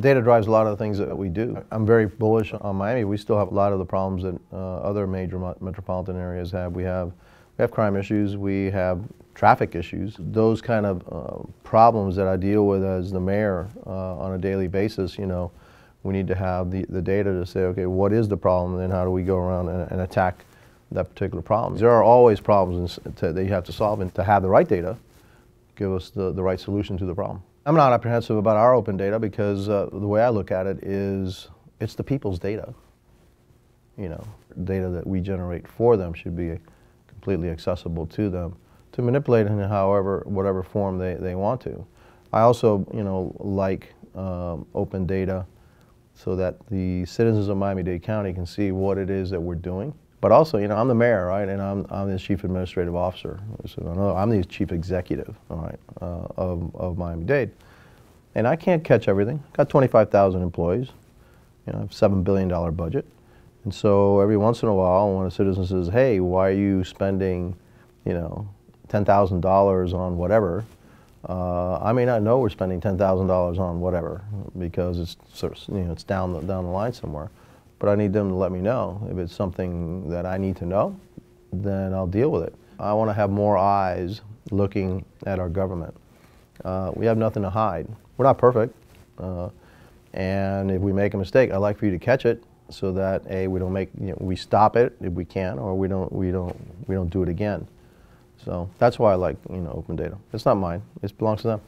Data drives a lot of the things that we do. I'm very bullish on Miami. We still have a lot of the problems that uh, other major metropolitan areas have. We have we have crime issues. We have traffic issues. Those kind of uh, problems that I deal with as the mayor uh, on a daily basis. You know, we need to have the, the data to say, okay, what is the problem, and then how do we go around and, and attack that particular problem. There are always problems to, that you have to solve, and to have the right data give us the, the right solution to the problem. I'm not apprehensive about our open data because uh, the way I look at it is it's the people's data. You know, data that we generate for them should be completely accessible to them to manipulate in however, whatever form they, they want to. I also, you know, like um, open data so that the citizens of Miami-Dade County can see what it is that we're doing but also, you know, I'm the mayor, right, and I'm, I'm the chief administrative officer. So I'm the chief executive, all right, uh, of, of Miami-Dade. And I can't catch everything. Got 25,000 employees, you know, $7 billion budget. And so every once in a while, when a citizen says, hey, why are you spending, you know, $10,000 on whatever, uh, I may not know we're spending $10,000 on whatever because it's, you know, it's down the, down the line somewhere but I need them to let me know. If it's something that I need to know, then I'll deal with it. I want to have more eyes looking at our government. Uh, we have nothing to hide. We're not perfect. Uh, and if we make a mistake, I'd like for you to catch it so that A, we don't make, you know, we stop it if we can, or we don't, we don't, we don't do it again. So that's why I like, you know, open data. It's not mine. It belongs to them.